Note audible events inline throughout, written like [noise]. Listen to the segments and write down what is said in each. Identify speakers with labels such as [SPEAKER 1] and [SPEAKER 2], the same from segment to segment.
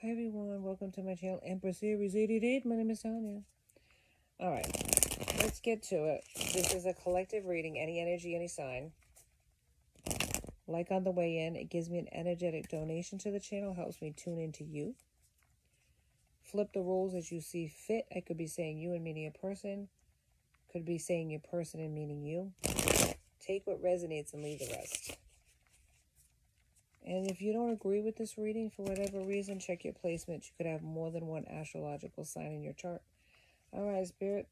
[SPEAKER 1] Hi everyone, welcome to my channel Empress Aries 88. My name is Tanya. Alright, let's get to it. This is a collective reading, any energy, any sign. Like on the way in, it gives me an energetic donation to the channel, helps me tune into you. Flip the rules as you see fit. I could be saying you and meaning a person. Could be saying your person and meaning you. Take what resonates and leave the rest. And if you don't agree with this reading for whatever reason, check your placement. You could have more than one astrological sign in your chart. All right, Spirit,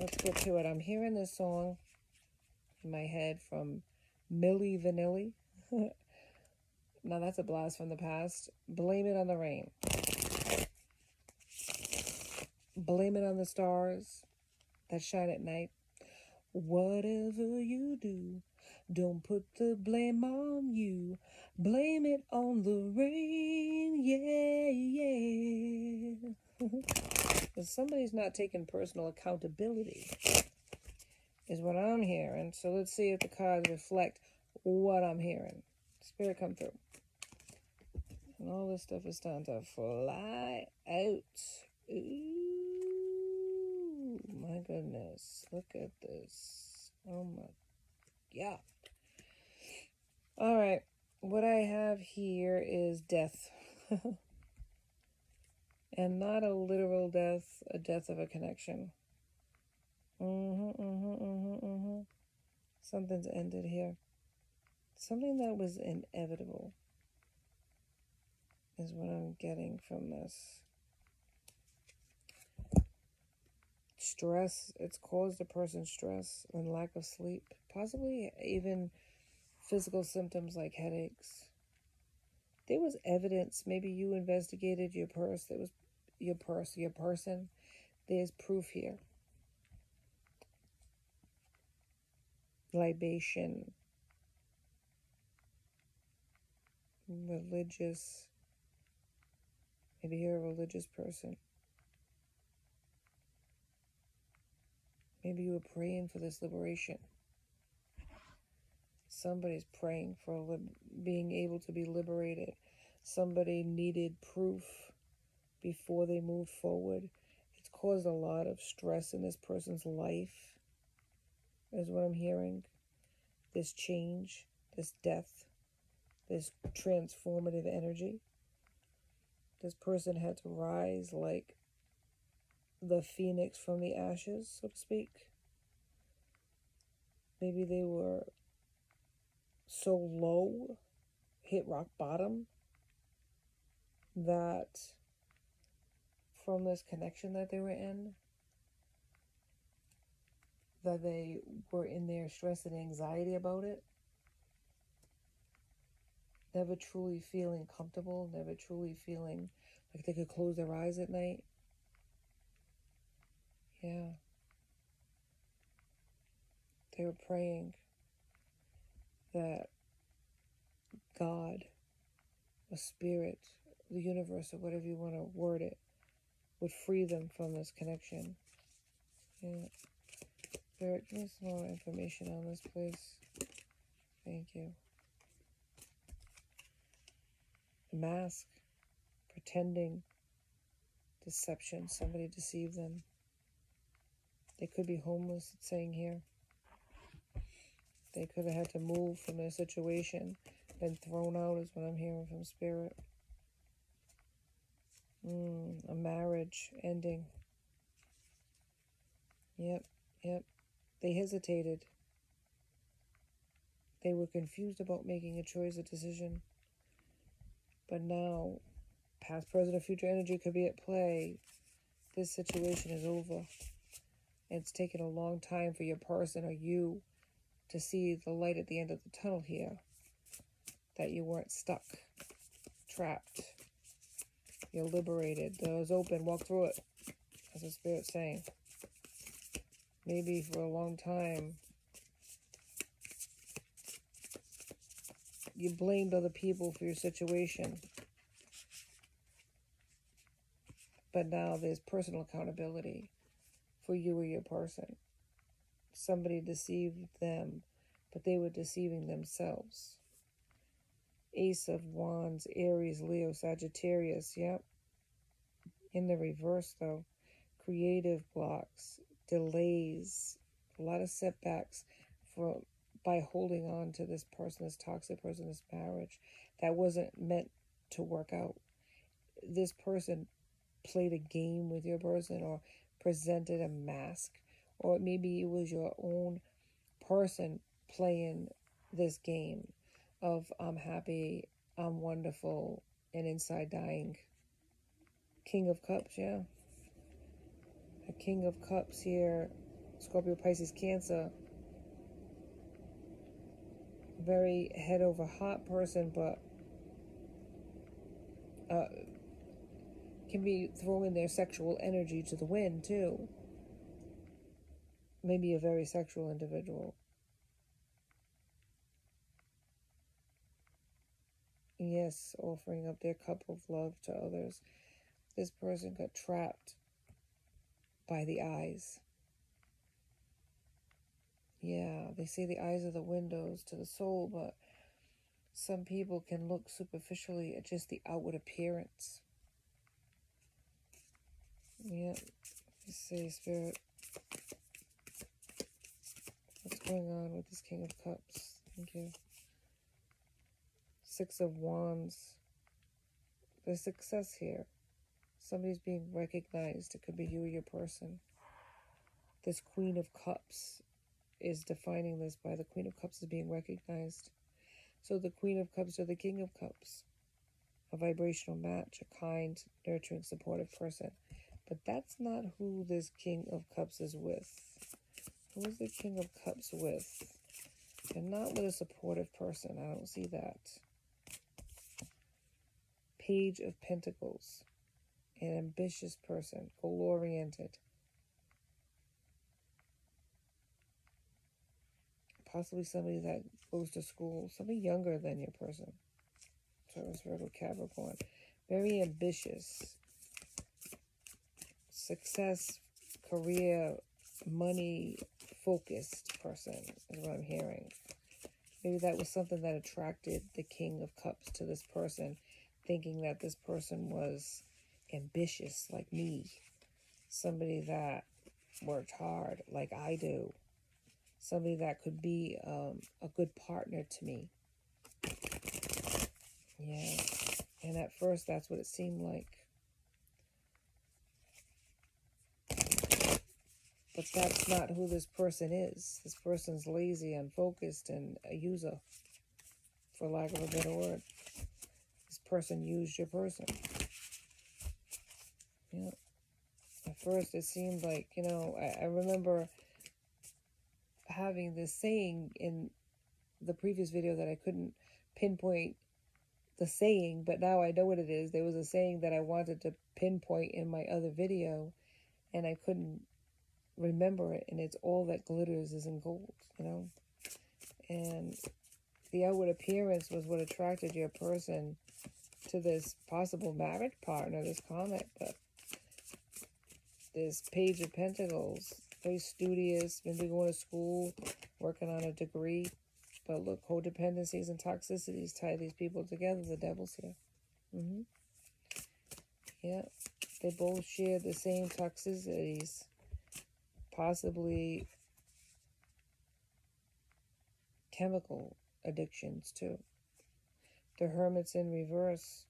[SPEAKER 1] let's get to it. I'm hearing this song in my head from Milli Vanilli. [laughs] now, that's a blast from the past. Blame it on the rain. Blame it on the stars that shine at night. Whatever you do, don't put the blame on you. Blame it on the rain. Yeah, yeah. [laughs] somebody's not taking personal accountability, is what I'm hearing. So let's see if the cards reflect what I'm hearing. Spirit, come through. And all this stuff is starting to fly out. Ooh, my goodness. Look at this. Oh my God. All right. What I have here is death. [laughs] and not a literal death, a death of a connection. Mm-hmm, mm-hmm, mm-hmm, mm-hmm. Something's ended here. Something that was inevitable is what I'm getting from this. Stress, it's caused a person stress and lack of sleep, possibly even physical symptoms like headaches. There was evidence, maybe you investigated your purse, there was your purse, your person. There's proof here. Libation, religious, maybe you're a religious person. Maybe you were praying for this liberation. Somebody's praying for being able to be liberated. Somebody needed proof before they moved forward. It's caused a lot of stress in this person's life, is what I'm hearing. This change, this death, this transformative energy. This person had to rise like the phoenix from the ashes, so to speak. Maybe they were so low, hit rock bottom, that from this connection that they were in, that they were in their stress and anxiety about it, never truly feeling comfortable, never truly feeling like they could close their eyes at night. Yeah. They were praying that God, a spirit, the universe, or whatever you want to word it, would free them from this connection. Yeah. Give me some more information on this, please. Thank you. Mask, pretending, deception, somebody deceived them. They could be homeless, it's saying here. They could have had to move from their situation, been thrown out, is what I'm hearing from Spirit. Mm, a marriage ending. Yep, yep. They hesitated. They were confused about making a choice, a decision. But now, past, present, or future energy could be at play. This situation is over. It's taken a long time for your person or you to see the light at the end of the tunnel here. That you weren't stuck, trapped. You're liberated. The door's open. Walk through it. As the Spirit's saying. Maybe for a long time, you blamed other people for your situation. But now there's personal accountability for you or your person somebody deceived them, but they were deceiving themselves. Ace of Wands, Aries, Leo, Sagittarius. Yep. In the reverse, though, creative blocks, delays, a lot of setbacks for by holding on to this person, this toxic person, this marriage that wasn't meant to work out. This person played a game with your person or presented a mask, or maybe it was your own person playing this game of I'm happy, I'm wonderful, and inside dying. King of Cups, yeah. A King of Cups here. Scorpio, Pisces, Cancer. Very head over heart person, but uh, can be throwing their sexual energy to the wind, too. Maybe a very sexual individual. Yes, offering up their cup of love to others. This person got trapped by the eyes. Yeah, they say the eyes are the windows to the soul, but some people can look superficially at just the outward appearance. Yeah, see, Spirit. Going on with this King of Cups? Thank you. Six of Wands. There's success here. Somebody's being recognized. It could be you or your person. This Queen of Cups is defining this by the Queen of Cups is being recognized. So the Queen of Cups or the King of Cups. A vibrational match, a kind, nurturing, supportive person. But that's not who this King of Cups is with. Who is the King of Cups with? And not with a supportive person. I don't see that. Page of Pentacles, an ambitious person, goal oriented. Possibly somebody that goes to school, somebody younger than your person. Taurus, Virgo, Capricorn. Very ambitious. Success, career, money focused person is what I'm hearing. Maybe that was something that attracted the King of Cups to this person thinking that this person was ambitious like me, somebody that worked hard like I do, somebody that could be um, a good partner to me. Yeah, and at first that's what it seemed like. But that's not who this person is. This person's lazy, unfocused, and a user, for lack of a better word This person used your person. Yeah. At first, it seemed like, you know, I, I remember having this saying in the previous video that I couldn't pinpoint the saying, but now I know what it is. There was a saying that I wanted to pinpoint in my other video, and I couldn't remember it. And it's all that glitters is in gold, you know? And the outward appearance was what attracted your person to this possible marriage partner, this karmic, but this Page of Pentacles, very studious, maybe going to school, working on a degree. But look, codependencies and toxicities tie these people together. The devil's here. Mm -hmm. Yeah, they both share the same toxicities, possibly chemical addictions too the hermit's in reverse.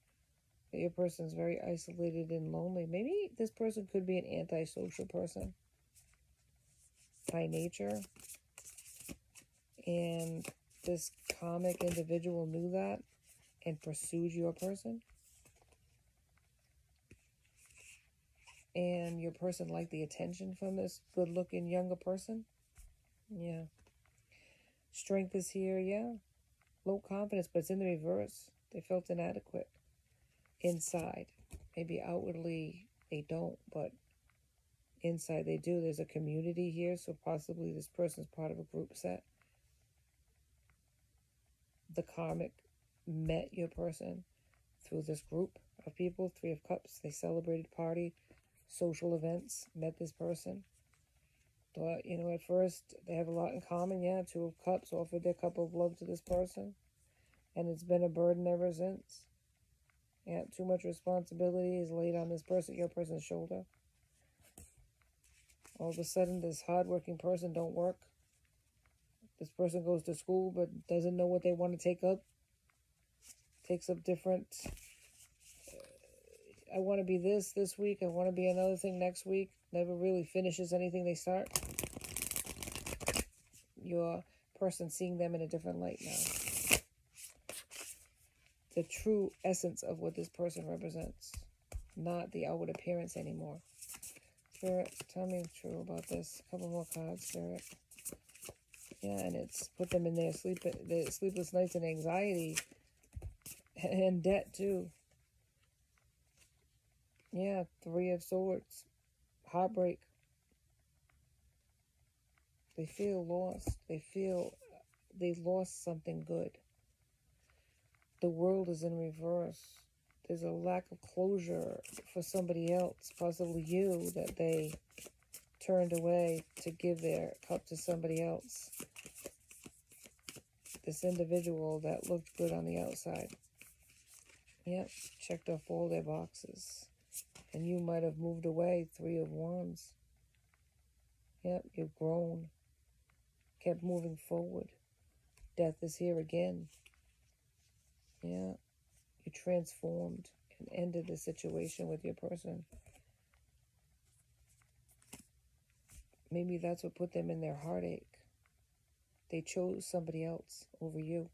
[SPEAKER 1] Your person's very isolated and lonely. Maybe this person could be an antisocial person by nature. And this karmic individual knew that and pursued your person. And your person liked the attention from this good looking younger person. Yeah. Strength is here, yeah low confidence, but it's in the reverse. They felt inadequate inside. Maybe outwardly they don't, but inside they do. There's a community here, so possibly this person's part of a group set. The karmic met your person through this group of people, Three of Cups. They celebrated party, social events, met this person. But, you know, at first, they have a lot in common. Yeah, Two of Cups offered their cup of love to this person. And it's been a burden ever since. Yeah, too much responsibility is laid on this person, your person's shoulder. All of a sudden, this hardworking person don't work. This person goes to school but doesn't know what they want to take up. Takes up different. I want to be this this week. I want to be another thing next week. Never really finishes anything they start. Your person seeing them in a different light now. The true essence of what this person represents, not the outward appearance anymore. Spirit, tell me true about this. A couple more cards, Spirit. Yeah, and it's put them in their sleep, their sleepless nights and anxiety, [laughs] and debt too. Yeah, Three of Swords, heartbreak. They feel lost. They feel they lost something good. The world is in reverse. There's a lack of closure for somebody else, possibly you, that they turned away to give their cup to somebody else. This individual that looked good on the outside. Yep, checked off all their boxes. And you might have moved away, three of wands. Yep, you've grown kept moving forward. Death is here again. Yeah, you transformed and ended the situation with your person. Maybe that's what put them in their heartache. They chose somebody else over you.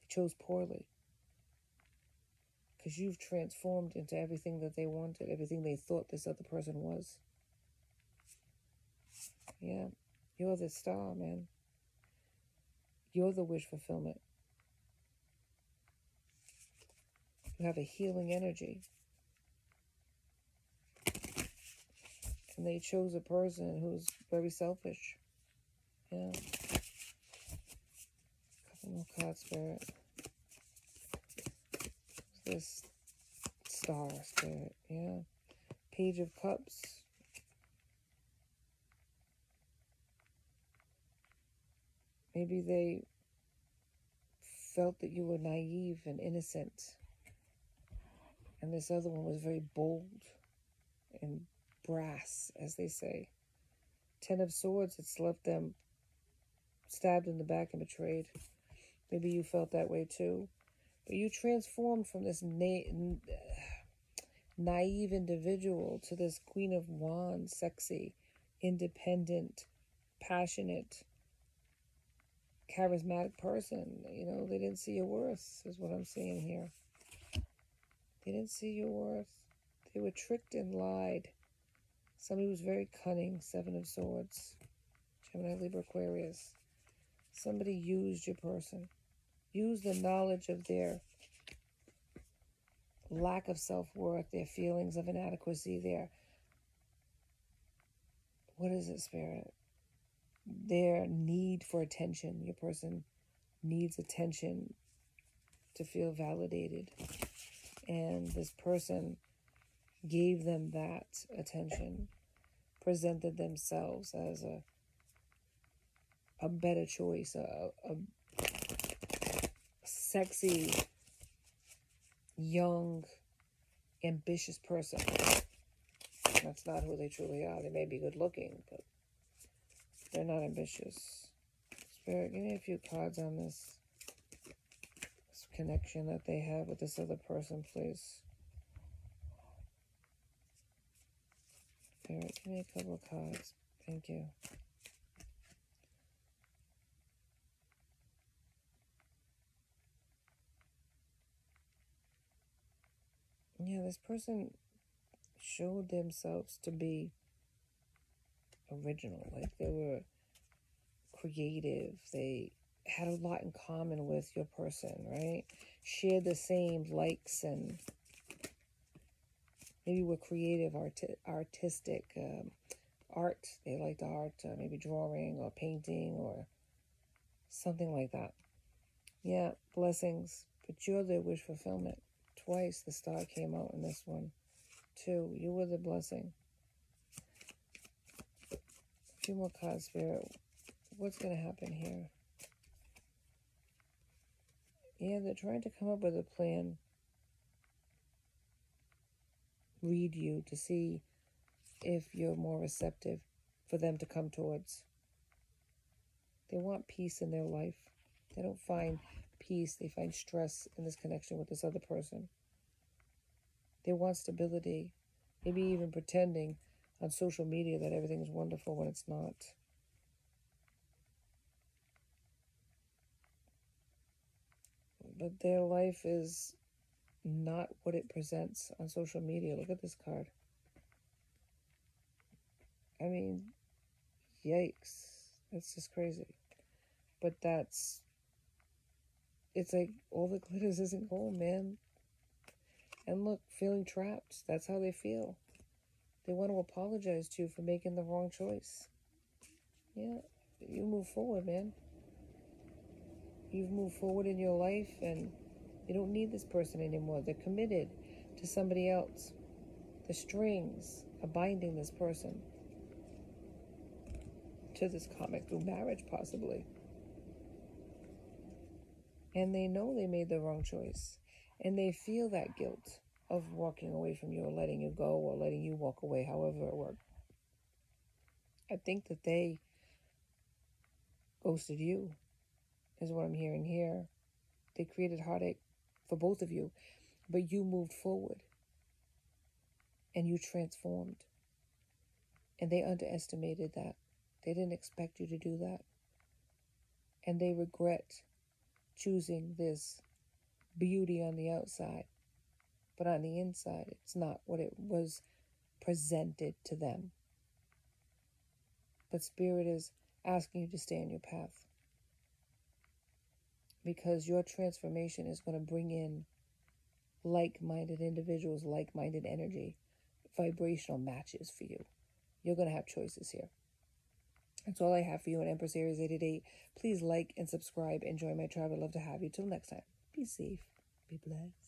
[SPEAKER 1] They chose poorly. Because you've transformed into everything that they wanted, everything they thought this other person was. Yeah. You're the star, man. You're the wish fulfillment. You have a healing energy. And they chose a person who's very selfish. Yeah. Couple more cards, Spirit. This star, Spirit. Yeah. Page of Cups. Maybe they felt that you were naive and innocent. And this other one was very bold and brass, as they say. Ten of Swords, it's left them stabbed in the back and betrayed. Maybe you felt that way too. But you transformed from this na- uh, naive individual to this Queen of Wands, sexy, independent, passionate, charismatic person. You know, they didn't see your worth, is what I'm seeing here. They didn't see your worth. They were tricked and lied. Somebody was very cunning, Seven of Swords. Gemini, Libra, Aquarius. Somebody used your person. Used the knowledge of their lack of self-worth, their feelings of inadequacy, their... What is it, Spirit? their need for attention. Your person needs attention to feel validated. And this person gave them that attention, presented themselves as a a better choice, a, a sexy, young, ambitious person. That's not who they truly are. They may be good looking, but they're not ambitious. Spirit, give me a few cards on this, this connection that they have with this other person, please. Spirit, give me a couple of cards. Thank you. Yeah, this person showed themselves to be original. Like they were creative. They had a lot in common with your person, right? Shared the same likes and maybe were creative, art artistic, um, art. They liked art, uh, maybe drawing or painting or something like that. Yeah, blessings. But you're the wish fulfillment. Twice the star came out in this one. Two, you were the blessing A few more cards, Spirit. What's going to happen here? Yeah, they're trying to come up with a plan. Read you to see if you're more receptive for them to come towards. They want peace in their life. They don't find peace, they find stress in this connection with this other person. They want stability, maybe even pretending on social media that everything is wonderful when it's not. But their life is not what it presents on social media. Look at this card. I mean, yikes. That's just crazy. But that's, it's like all the glitters isn't gold, man. And look, feeling trapped. That's how they feel. They want to apologize to you for making the wrong choice. Yeah, you move forward, man. You've moved forward in your life and you don't need this person anymore. They're committed to somebody else. The strings are binding this person to this karmic through marriage, possibly. And they know they made the wrong choice. And they feel that guilt of walking away from you or letting you go or letting you walk away, however it worked. I think that they ghosted you, is what I'm hearing here. They created heartache for both of you, but you moved forward and you transformed. And they underestimated that. They didn't expect you to do that. And they regret choosing this beauty on the outside. But on the inside, it's not what it was presented to them. But Spirit is asking you to stay on your path. Because your transformation is going to bring in like minded individuals, like minded energy, vibrational matches for you. You're going to have choices here. That's all I have for you on Empress Aries 888. Please like and subscribe. Enjoy my tribe. I'd love to have you. Till next time, be safe, be blessed.